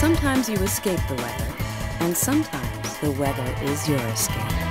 Sometimes you escape the weather, and sometimes the weather is your escape.